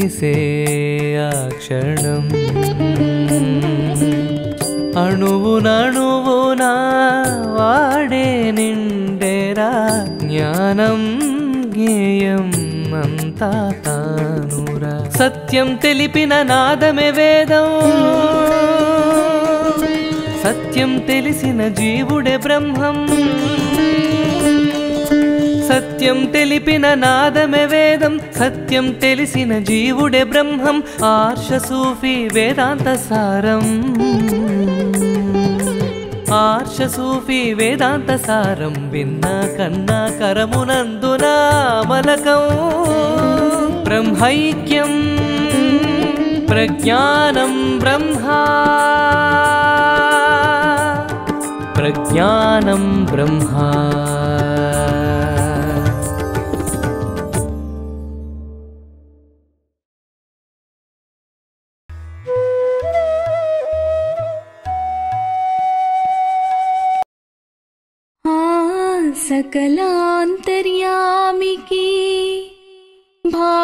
తెలిసే ఆ క్షణం. అణువునణువునా వాడే నిండెరా జ్ఞానం జ్ఞేయం అంతా తానురా. సత్యం తెలిపిన నాదమే వేదం. సత్యం తెలిసిన జీవుడే బ్రహ్మం. సత్యం తెలి తెలిపిన నాదమే వేదం సత్యం తెలిసిన జీవుడే బ్రహ్మం ఆర్ష సూఫీ వేదాంత సారం ఆర్ష సూఫీ వేదాంత సారం విన్నా కన్నా కరమునందున మలకం బ్రహ్మైక్యం ప్రజ్ఞానం బ్రహ్మా ప్రజ్ఞానం బ్రహ్మా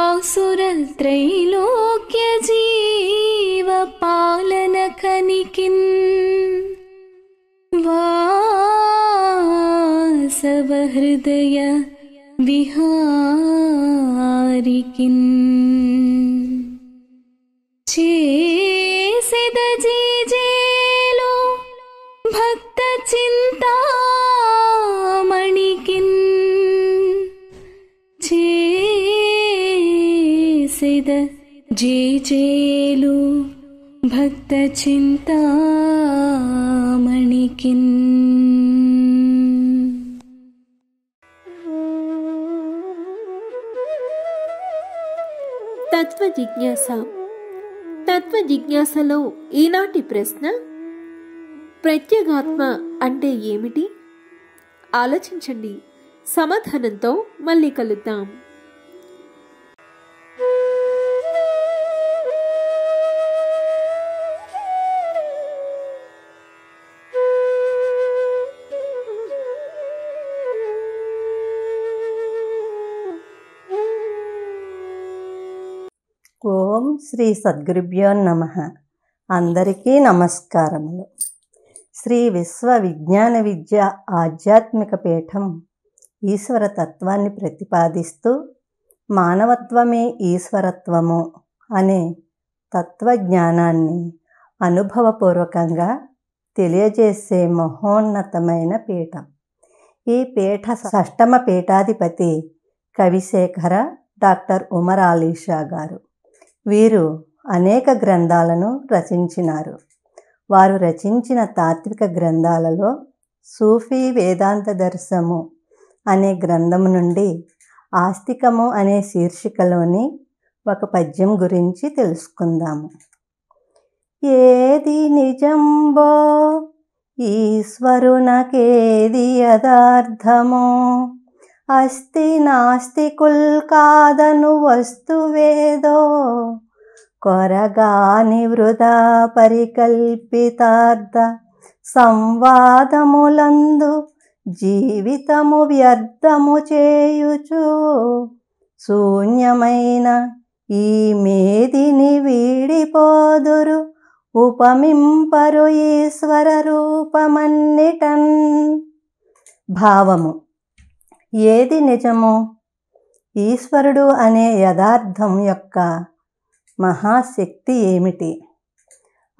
भासुरत्रैलोक्यजीवपालनखनिकिन् वासवहृदय विहारिकिन् జేజేలు భక్త చింతామణికిన్. తత్వ జిజ్ఞాస తత్వ జిజ్ఞాసలో ఈనాటి ప్రశ్న ప్రత్యేగాత్మ అంటే ఏమిటి? ఆలోచించండి. సమాధానంతో మళ్ళీ కలుద్దాం. ఓం శ్రీ సద్గురుభ్యో నమ. అందరికీ నమస్కారములు. శ్రీ విశ్వ విజ్ఞాన విద్య ఆధ్యాత్మిక పీఠం ఈశ్వర తత్వాన్ని ప్రతిపాదిస్తూ మానవత్వమే ఈశ్వరత్వము అనే తత్వజ్ఞానాన్ని అనుభవపూర్వకంగా తెలియజేసే మహోన్నతమైన పీఠం. ఈ పీఠ షష్టమ పీఠాధిపతి కవిశేఖర డాక్టర్ ఉమర్ ఆలీషా గారు. వీరు అనేక గ్రంథాలను రచించినారు. వారు రచించిన తాత్విక గ్రంథాలలో సూఫీ వేదాంత దర్శము అనే గ్రంథము నుండి ఆస్తికము అనే శీర్షికలోని ఒక పద్యం గురించి తెలుసుకుందాము. ఏది నిజంబో ఈశ్వరునకేది యథార్థమో అస్తి నాస్తి కుల్ కాదను వస్తువేదో. కొరగాని వృధా పరికల్పితార్థ సంవాదములందు జీవితము వ్యర్థము చేయుచు. శూన్యమైన ఈ మేదిని వీడిపోదురు ఉపమింపరు ఈశ్వర రూపమన్నిటన్. భావము. ఏది నిజము? ఈశ్వరుడు అనే యథార్థం యొక్క మహాశక్తి ఏమిటి?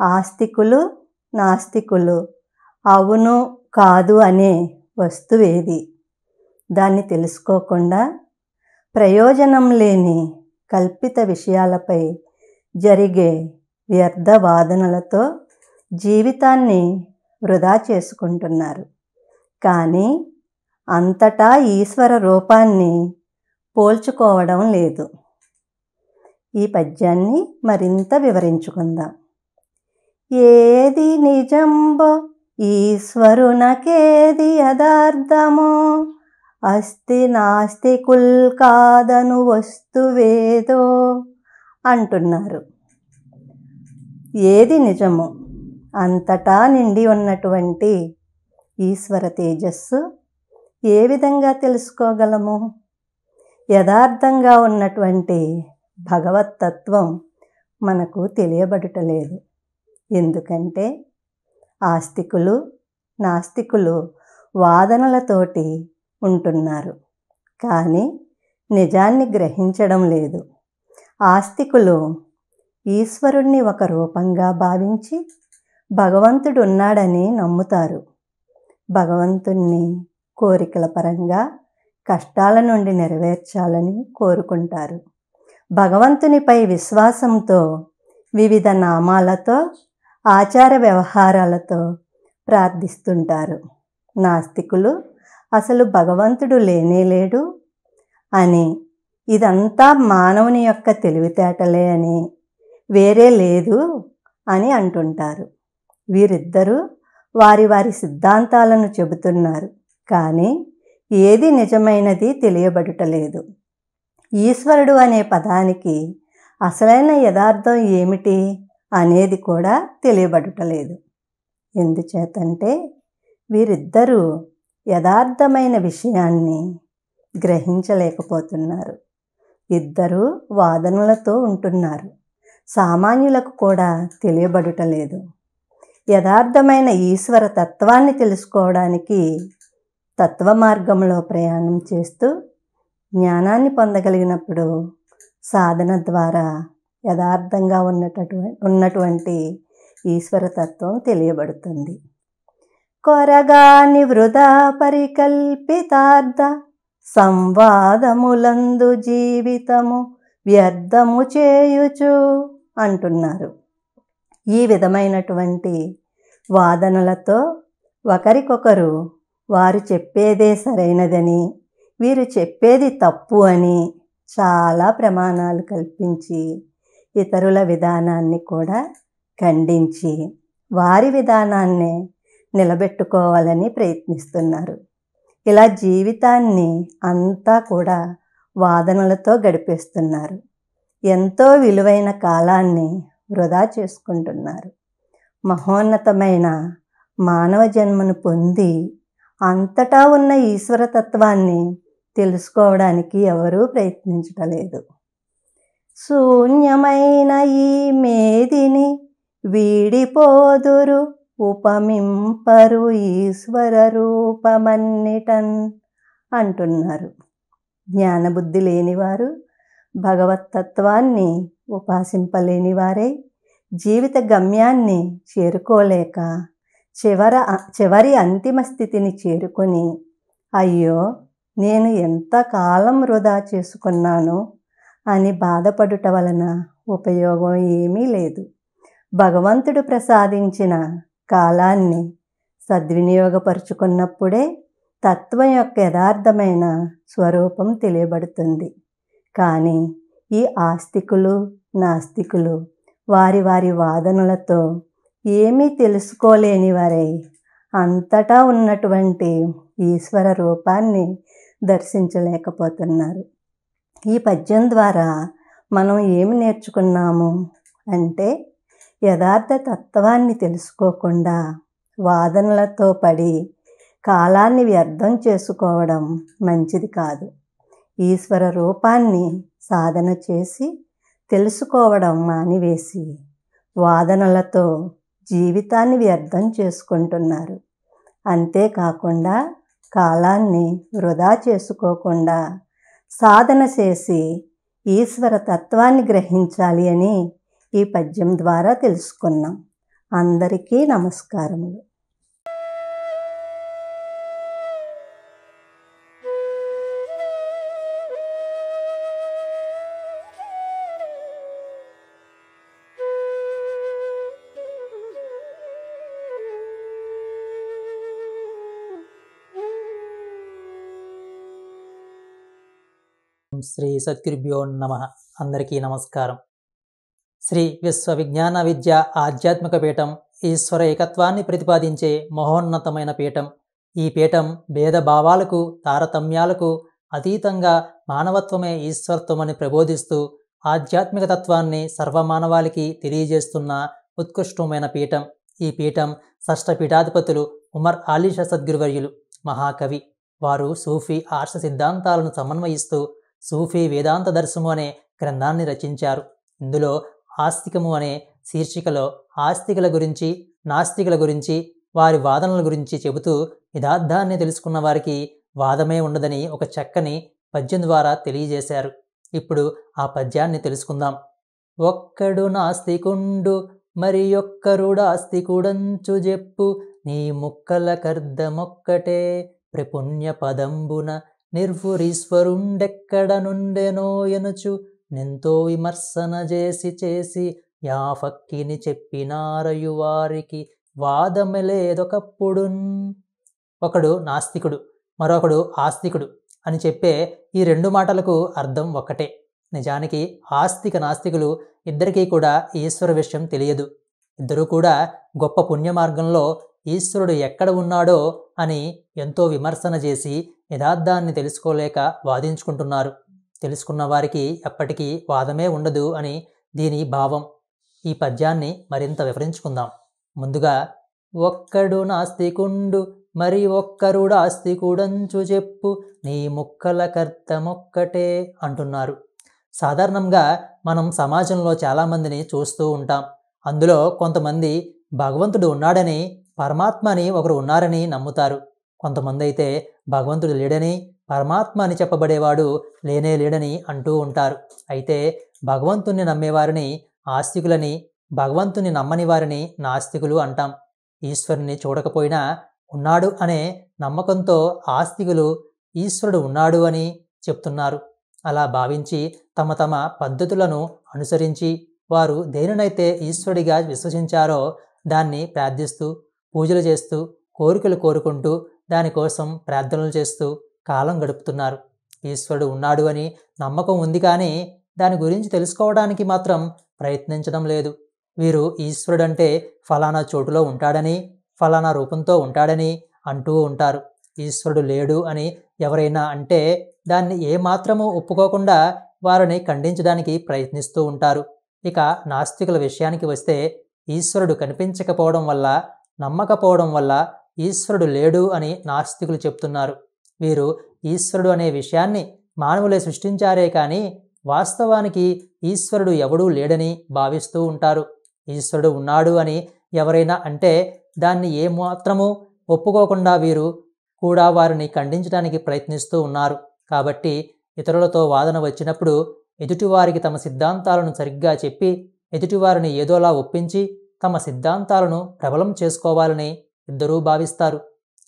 ఆస్తికులు నాస్తికులు అవును కాదు అనే వస్తువేది? దాన్ని తెలుసుకోకుండా ప్రయోజనం లేని కల్పిత విషయాలపై జరిగే వ్యర్థ వాదనలతో జీవితాన్ని వృధా చేసుకుంటున్నారు. కానీ అంతటా ఈశ్వర రూపాన్ని పోల్చుకోవడం లేదు. ఈ పద్యాన్ని మరింత వివరించుకుందాం. ఏది నిజంబో ఈశ్వరునకేది యదార్థమో అస్తి నాస్తి కుల్ కాదను వస్తువేదో అంటున్నారు. ఏది నిజము అంతటా నిండి ఉన్నటువంటి ఈశ్వర తేజస్సు ఏ విధంగా తెలుసుకోగలము? యథార్థంగా ఉన్నటువంటి భగవతత్వం మనకు తెలియబడటలేదు ఎందుకంటే ఆస్తికులు నాస్తికులు వాదనలతోటి ఉంటున్నారు. కానీ నిజాన్ని గ్రహించడం లేదు. ఆస్తికులు ఈశ్వరుణ్ణి ఒక రూపంగా భావించి భగవంతుడు ఉన్నాడని నమ్ముతారు. భగవంతుణ్ణి కోరికల పరంగా కష్టాల నుండి నెరవేర్చాలని కోరుకుంటారు. భగవంతునిపై విశ్వాసంతో వివిధ నామాలతో ఆచార వ్యవహారాలతో ప్రార్థిస్తుంటారు. నాస్తికులు అసలు భగవంతుడు లేనే లేడు అని ఇదంతా మానవుని యొక్క తెలివితేటలే అని వేరే లేదు అని అంటుంటారు. వీరిద్దరూ వారి వారి సిద్ధాంతాలను చెబుతున్నారు. కానీ ఏది నిజమైనది తెలియబడుటలేదు. ఈశ్వరుడు అనే పదానికి అసలైన యథార్థం ఏమిటి అనేది కూడా తెలియబడుటలేదు. ఎందుచేతంటే వీరిద్దరూ యథార్థమైన విషయాన్ని గ్రహించలేకపోతున్నారు. ఇద్దరూ వాదనలతో ఉంటున్నారు. సామాన్యులకు కూడా తెలియబడుటలేదు. యథార్థమైన ఈశ్వర తత్వాన్ని తెలుసుకోవడానికి తత్వ మార్గంలో ప్రయాణం చేస్తూ జ్ఞానాన్ని పొందగలిగినప్పుడు సాధన ద్వారా యథార్థంగా ఉన్నటటువంటి ఉన్నటువంటి ఈశ్వరతత్వం తెలియబడుతుంది. కొరగాని వృధా పరికల్పితార్థ సంవాదములందు జీవితము వ్యర్థము చేయుచు అంటున్నారు. ఈ విధమైనటువంటి వాదనలతో ఒకరికొకరు వారు చెప్పేదే సరైనదని వీరు చెప్పేది తప్పు అని చాలా ప్రమాణాలు కల్పించి ఇతరుల విధానాన్ని కూడా ఖండించి వారి విధానాన్నే నిలబెట్టుకోవాలని ప్రయత్నిస్తున్నారు. ఇలా జీవితాన్ని అంతా కూడా వాదనలతో గడిపేస్తున్నారు. ఎంతో విలువైన కాలాన్ని వృధా చేసుకుంటున్నారు. మహోన్నతమైన మానవ జన్మను పొంది అంతటా ఉన్న ఈశ్వరతత్వాన్ని తెలుసుకోవడానికి ఎవరూ ప్రయత్నించటలేదు. శూన్యమైన ఈ మేదిని వీడిపోదురు ఉపమింపరు ఈశ్వర రూపమన్నిటన్ అంటున్నారు. జ్ఞానబుద్ధి లేనివారు భగవతత్వాన్ని ఉపాసింపలేని వారే జీవిత గమ్యాన్ని చేరుకోలేక చివర చివరి అంతిమ స్థితిని చేరుకొని అయ్యో నేను ఎంతకాలం వృధా చేసుకున్నాను అని బాధపడుట వలన ఉపయోగం ఏమీ లేదు. భగవంతుడు ప్రసాదించిన కాలాన్ని సద్వినియోగపరుచుకున్నప్పుడే తత్వం యొక్క యథార్థమైన స్వరూపం తెలియబడుతుంది. కానీ ఈ ఆస్తికులు నాస్తికులు వారి వారి వాదనలతో ఏమీ తెలుసుకోలేని వారై. అంతటా ఉన్నటువంటి ఈశ్వర రూపాన్ని దర్శించలేకపోతున్నారు. ఈ పద్యం ద్వారా మనం ఏమి నేర్చుకున్నాము అంటే యథార్థ తత్వాన్ని తెలుసుకోకుండా వాదనలతో పడి కాలాన్ని వ్యర్థం చేసుకోవడం మంచిది కాదు. ఈశ్వర రూపాన్ని సాధన చేసి తెలుసుకోవడం మానివేసి వాదనలతో జీవితాన్ని వ్యర్థం చేసుకుంటున్నారు. అంతేకాకుండా కాలాన్ని వృధా చేసుకోకుండా సాధన చేసి ఈశ్వర తత్వాన్ని గ్రహించాలి అని ఈ పద్యం ద్వారా తెలుసుకున్నాం. అందరికీ నమస్కారములు. శ్రీ సద్గురుభ్యో నమ. అందరికీ నమస్కారం. శ్రీ విశ్వ విజ్ఞాన విద్య ఆధ్యాత్మిక పీఠం ఈశ్వర ఏకత్వాన్ని ప్రతిపాదించే మహోన్నతమైన పీఠం. ఈ పీఠం భేదభావాలకు తారతమ్యాలకు అతీతంగా మానవత్వమే ఈశ్వరత్వమని ప్రబోధిస్తూ ఆధ్యాత్మిక తత్వాన్ని సర్వమానవాళికి తెలియజేస్తున్న ఉత్కృష్టమైన పీఠం. ఈ పీఠం షష్ఠ పీఠాధిపతులు ఉమర్ ఆలీషా సద్గురువర్యులు మహాకవి. వారు సూఫీ ఆర్ష సిద్ధాంతాలను సమన్వయిస్తూ సూఫీ వేదాంత దర్శము అనే గ్రంథాన్ని రచించారు. ఇందులో ఆస్తికము అనే శీర్షికలో ఆస్తికుల గురించి నాస్తికుల గురించి వారి వాదనల గురించి చెబుతూ యథార్థాన్ని తెలుసుకున్న వారికి వాదమే ఉండదని ఒక చక్కని పద్యం ద్వారా తెలియజేశారు. ఇప్పుడు ఆ పద్యాన్ని తెలుసుకుందాం. ఒక్కడు నాస్తికుండు మరి ఒక్కరుడాస్తికుడంచు చెప్పు నీ ముక్కల కర్ధమొక్కటే ప్రపుణ్య పదంబున నిర్భురీశ్వరుండెక్కడ నుండెనో ఎనుచు నెంతో విమర్శన చేసి చేసి యాఫక్కిని చెప్పినారయు వారికి వాదమెలేదొకప్పుడున్. ఒకడు నాస్తికుడు మరొకడు ఆస్తికుడు అని చెప్పే ఈ రెండు మాటలకు అర్థం ఒక్కటే. నిజానికి ఆస్తిక నాస్తికులు ఇద్దరికీ కూడా ఈశ్వర విషయం తెలియదు. ఇద్దరూ కూడా గొప్ప పుణ్య మార్గంలో ఈశ్వరుడు ఎక్కడ ఉన్నాడో అని ఎంతో విమర్శన చేసి యథార్థాన్ని తెలుసుకోలేక వాదించుకుంటున్నారు. తెలుసుకున్న వారికి ఎప్పటికీ వాదమే ఉండదు అని దీని భావం. ఈ పద్యాన్ని మరింత వివరించుకుందాం. ముందుగా ఒక్కడు నాస్తికుండు మరి ఒక్కరుడు ఆస్తికుడంచు చెప్పు నీ ముక్కల కర్తమొక్కటే అంటున్నారు. సాధారణంగా మనం సమాజంలో చాలామందిని చూస్తూ ఉంటాం. అందులో కొంతమంది భగవంతుడు ఉన్నాడని పరమాత్మ అని ఒకరు ఉన్నారని నమ్ముతారు. కొంతమంది అయితే భగవంతుడు లేడని పరమాత్మ అని చెప్పబడేవాడు లేనే లేడని అంటూ ఉంటారు. అయితే భగవంతుణ్ణి నమ్మేవారిని ఆస్తికులని భగవంతుని నమ్మని వారిని నాస్తికులు అంటాం. ఈశ్వరుని చూడకపోయినా ఉన్నాడు అనే నమ్మకంతో ఆస్తికులు ఈశ్వరుడు ఉన్నాడు అని చెప్తున్నారు. అలా భావించి తమ తమ పద్ధతులను అనుసరించి వారు దేనినైతే ఈశ్వరుడిగా విశ్వసించారో దాన్ని ప్రార్థిస్తూ పూజలు చేస్తూ కోరికలు కోరుకుంటూ దానికోసం ప్రార్థనలు చేస్తూ కాలం గడుపుతున్నారు. ఈశ్వరుడు ఉన్నాడు అని నమ్మకం ఉంది కానీ దాని గురించి తెలుసుకోవడానికి మాత్రం ప్రయత్నించడం లేదు. వీరు ఈశ్వరుడంటే ఫలానా చోటులో ఉంటాడని ఫలానా రూపంతో ఉంటాడని అంటూ ఉంటారు. ఈశ్వరుడు లేడు అని ఎవరైనా అంటే దాన్ని ఏమాత్రము ఒప్పుకోకుండా వారిని ఖండించడానికి ప్రయత్నిస్తూ ఉంటారు. ఇక నాస్తికుల విషయానికి వస్తే ఈశ్వరుడు కనిపించకపోవడం వల్ల నమ్మకపోవడం వల్ల ఈశ్వరుడు లేడు అని నాస్తికులు చెప్తున్నారు. వీరు ఈశ్వరుడు అనే విషయాన్ని మానవులే సృష్టించారే కానీ వాస్తవానికి ఈశ్వరుడు ఎవడూ లేడని భావిస్తూ ఉంటారు. ఈశ్వరుడు ఉన్నాడు అని ఎవరైనా అంటే దాన్ని ఏమాత్రము ఒప్పుకోకుండా వీరు కూడా వారిని ఖండించడానికి ప్రయత్నిస్తూ ఉన్నారు. కాబట్టి ఇతరులతో వాదన వచ్చినప్పుడు ఎదుటివారికి తమ సిద్ధాంతాలను సరిగ్గా చెప్పి ఎదుటివారిని ఏదోలా ఒప్పించి తమ సిద్ధాంతాలను ప్రబలం చేసుకోవాలని ఇద్దరూ భావిస్తారు.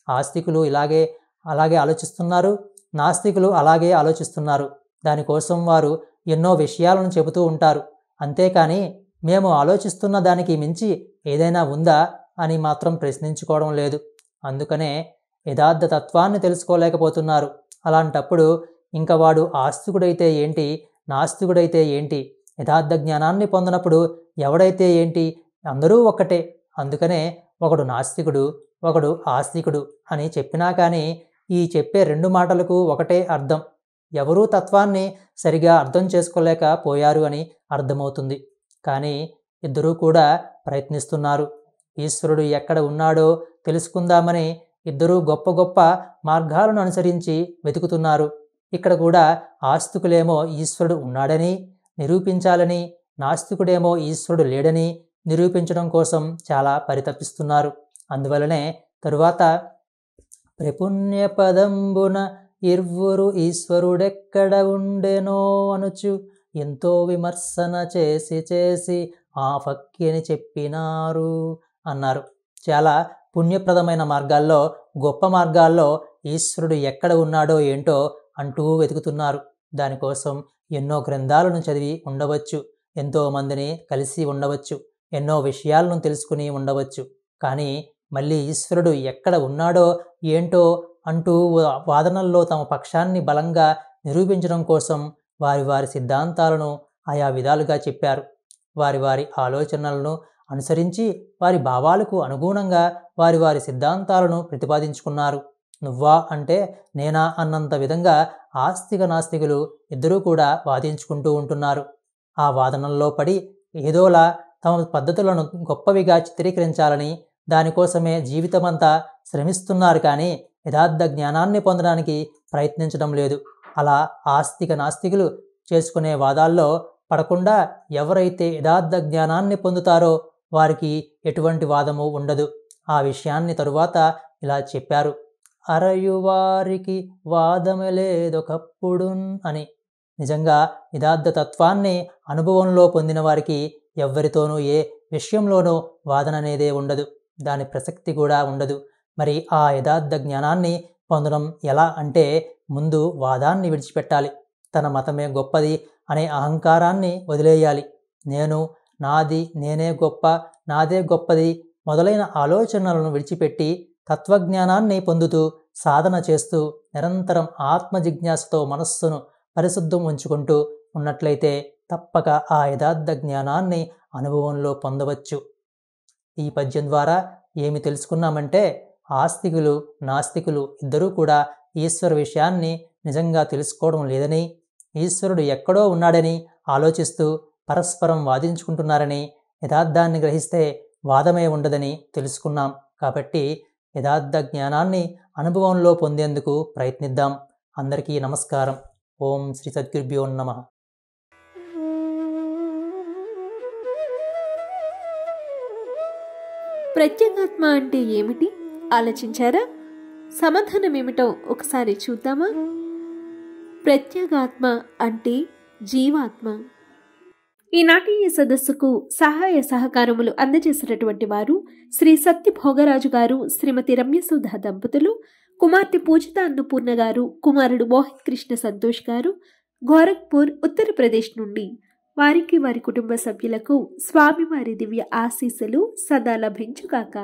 ఆస్తికులు ఇలాగే అలాగే ఆలోచిస్తున్నారు. నాస్తికులు అలాగే ఆలోచిస్తున్నారు. దానికోసం వారు ఎన్నో విషయాలను చెబుతూ ఉంటారు. అంతేకాని మేము ఆలోచిస్తున్న దానికి మించి ఏదైనా ఉందా అని మాత్రం ప్రశ్నించుకోవడం లేదు. అందుకనే యథార్థ తత్వాన్ని తెలుసుకోలేకపోతున్నారు. అలాంటప్పుడు ఇంకా వాడు ఆస్తికుడైతే ఏంటి? నాస్తికుడైతే ఏంటి? యథార్థ జ్ఞానాన్ని పొందినప్పుడు ఎవడైతే ఏంటి? అందరూ ఒక్కటే. అందుకనే ఒకడు నాస్తికుడు ఒకడు ఆస్తికుడు అని చెప్పినా కానీ ఈ చెప్పే రెండు మాటలకు ఒకటే అర్థం. ఎవరూ తత్వాన్ని సరిగా అర్థం చేసుకోలేకపోయారు అని అర్థమవుతుంది. కానీ ఇద్దరూ కూడా ప్రయత్నిస్తున్నారు. ఈశ్వరుడు ఎక్కడ ఉన్నాడో తెలుసుకుందామని ఇద్దరూ గొప్ప గొప్ప మార్గాలను అనుసరించి వెతుకుతున్నారు. ఇక్కడ కూడా ఆస్తికులేమో ఈశ్వరుడు ఉన్నాడని నిరూపించాలని నాస్తికుడేమో ఈశ్వరుడు లేడని నిరూపించడం కోసం చాలా పరితపిస్తున్నారు. అందువలనే తరువాత ప్రపుణ్యపదంబున ఇర్వురు ఈశ్వరుడెక్కడ ఉండెనో అనుచు ఎంతో విమర్శన చేసి చేసి ఆ ఫక్కిని చెప్పినారు అన్నారు. చాలా పుణ్యప్రదమైన మార్గాల్లో గొప్ప మార్గాల్లో ఈశ్వరుడు ఎక్కడ ఉన్నాడో ఏంటో అంటూ వెతుకుతున్నారు. దానికోసం ఎన్నో గ్రంథాలను చదివి ఉండవచ్చు ఎంతోమందిని కలిసి ఉండవచ్చు. ఎన్నో విషయాలను తెలుసుకుని ఉండవచ్చు. కానీ మళ్ళీ ఈశ్వరుడు ఎక్కడ ఉన్నాడో ఏంటో అంటూ వాదనల్లో తమ పక్షాన్ని బలంగా నిరూపించడం కోసం వారి వారి సిద్ధాంతాలను ఆయా విధాలుగా చెప్పారు. వారి వారి ఆలోచనలను అనుసరించి వారి భావాలకు అనుగుణంగా వారి వారి సిద్ధాంతాలను ప్రతిపాదించుకున్నారు. నువ్వా అంటే నేనా అన్నంత విధంగా ఆస్తిక నాస్తికులు ఇద్దరూ కూడా వాదించుకుంటూ ఉంటున్నారు. ఆ వాదనల్లో పడి ఏదోలా తమ పద్ధతులను గొప్పవిగా చిత్రీకరించాలని దానికోసమే జీవితమంతా శ్రమిస్తున్నారు కానీ యథార్థ జ్ఞానాన్ని పొందడానికి ప్రయత్నించడం లేదు. అలా ఆస్తిక నాస్తికులు చేసుకునే వాదాల్లో పడకుండా ఎవరైతే యథార్థ జ్ఞానాన్ని పొందుతారో వారికి ఎటువంటి వాదము ఉండదు. ఆ విషయాన్ని తరువాత ఇలా చెప్పారు. అరయువారికి వాదమలేదొకప్పుడు అని. నిజంగా యథార్థ తత్వాన్ని అనుభవంలో పొందిన వారికి ఎవ్వరితోనూ ఏ విషయంలోనూ వాదననేదే ఉండదు. దాని ప్రసక్తి కూడా ఉండదు. మరి ఆ యథార్థ జ్ఞానాన్ని పొందడం ఎలా అంటే ముందు వాదాన్ని విడిచిపెట్టాలి. తన మతమే గొప్పది అనే అహంకారాన్ని వదిలేయాలి. నేను నాది నేనే గొప్ప నాదే గొప్పది మొదలైన ఆలోచనలను విడిచిపెట్టి తత్వజ్ఞానాన్ని పొందుతూ సాధన చేస్తూ నిరంతరం ఆత్మ జిజ్ఞాసతో మనస్సును పరిశుద్ధం ఉంచుకుంటూ ఉన్నట్లయితే తప్పక ఆ యథార్థ జ్ఞానాన్ని అనుభవంలో పొందవచ్చు. ఈ పద్యం ద్వారా ఏమి తెలుసుకున్నామంటే ఆస్తికులు నాస్తికులు ఇద్దరూ కూడా ఈశ్వర విషయాన్ని నిజంగా తెలుసుకోవడం లేదని ఈశ్వరుడు ఎక్కడో ఉన్నాడని ఆలోచిస్తూ పరస్పరం వాదించుకుంటున్నారని యథార్థాన్ని గ్రహిస్తే వాదమే ఉండదని తెలుసుకున్నాం. కాబట్టి యథార్థ జ్ఞానాన్ని అనుభవంలో పొందేందుకు ప్రయత్నిద్దాం. అందరికీ నమస్కారం. ఓం శ్రీ సద్గురుభ్యో నమ. ప్రత్యేగాత్మ అంటే ఏమిటి? ఆలోచించారా? సమాధానం ఏమిటో ఒకసారి చూద్దామా? ప్రత్యేగాత్మ అంటే జీవాత్మ. ఈనాటి ఈ సదస్సుకు సహాయ సహకారములు అందజేసినటువంటి వారు శ్రీ సత్య భోగరాజు గారు శ్రీమతి రమ్యసుధ దంపతులు కుమార్తె పూజిత అన్నపూర్ణ గారు కుమారుడు మోహిత్ కృష్ణ సంతోష్ గారు గోరఖ్పూర్ ఉత్తరప్రదేశ్ నుండి వారికి వారి కుటుంబ సభ్యులకు స్వామివారి దివ్య ఆశీస్సులు సదా లభించుగాక.